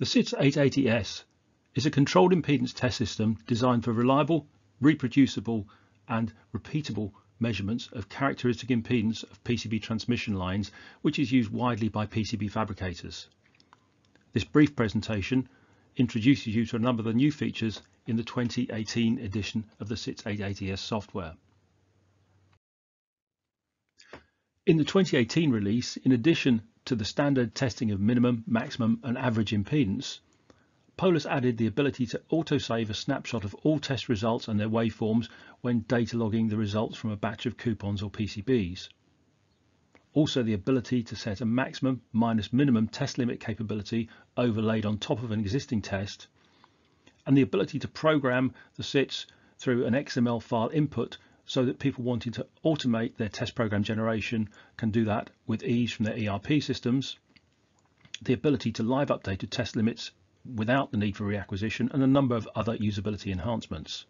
The CITS 880S is a controlled impedance test system designed for reliable, reproducible and repeatable measurements of characteristic impedance of PCB transmission lines, which is used widely by PCB fabricators. This brief presentation introduces you to a number of the new features in the 2018 edition of the CITS 880S software. In the 2018 release, in addition to the standard testing of minimum, maximum and average impedance, Polar added the ability to autosave a snapshot of all test results and their waveforms when data logging the results from a batch of coupons or PCBs. Also the ability to set a maximum minus minimum test limit capability overlaid on top of an existing test, and the ability to program the CITS through an XML file input so that people wanting to automate their test program generation can do that with ease from their ERP systems, the ability to live update test limits without the need for reacquisition, and a number of other usability enhancements.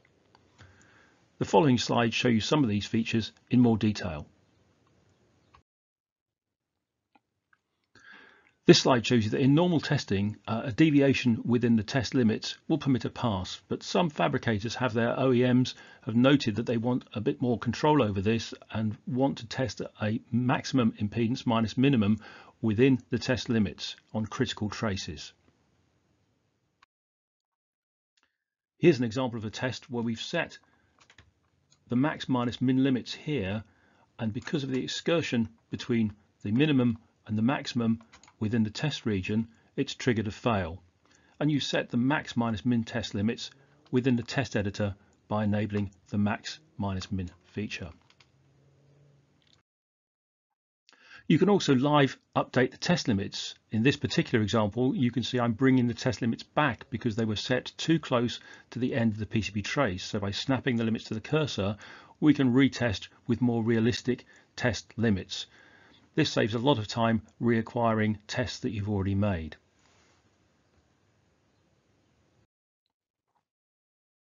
The following slides show you some of these features in more detail. This slide shows you that in normal testing, uh, a deviation within the test limits will permit a pass, but some fabricators have their OEMs have noted that they want a bit more control over this and want to test a maximum impedance minus minimum within the test limits on critical traces. Here's an example of a test where we've set the max minus min limits here and because of the excursion between the minimum and the maximum within the test region, it's triggered a fail. And you set the max minus min test limits within the test editor by enabling the max minus min feature. You can also live update the test limits. In this particular example, you can see I'm bringing the test limits back because they were set too close to the end of the PCB trace. So by snapping the limits to the cursor, we can retest with more realistic test limits. This saves a lot of time reacquiring tests that you've already made.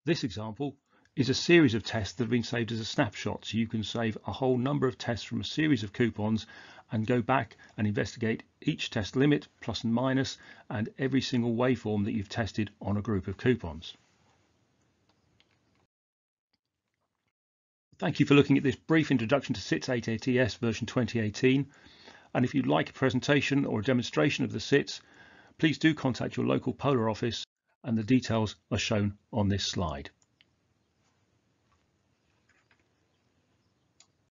This example is a series of tests that have been saved as a snapshot. So you can save a whole number of tests from a series of coupons and go back and investigate each test limit, plus and minus, and every single waveform that you've tested on a group of coupons. Thank you for looking at this brief introduction to CITS 880S version 2018. And if you'd like a presentation or a demonstration of the CITS, please do contact your local Polar office and the details are shown on this slide.